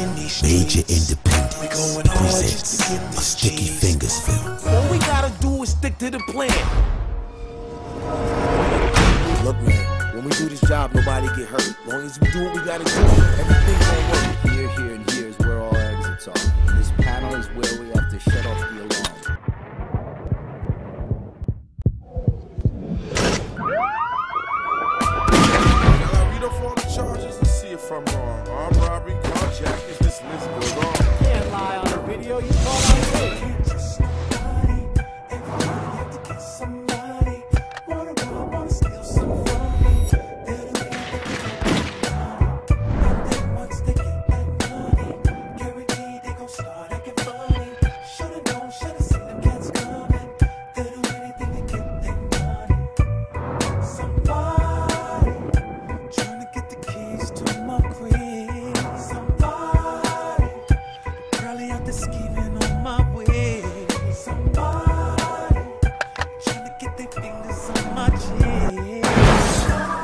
Major Independence presents a Sticky Fingaz film. All we gotta do is stick to the plan. Look, man, when we do this job, nobody get hurt. As long as we do what we gotta do, everything's gonna work. Here, here, and here is where all exits are. This panel is where we have to shut off the I'm wrong. Armed robbery, carjacking, this list goes on. Somebody trying to get their fingers on my chin.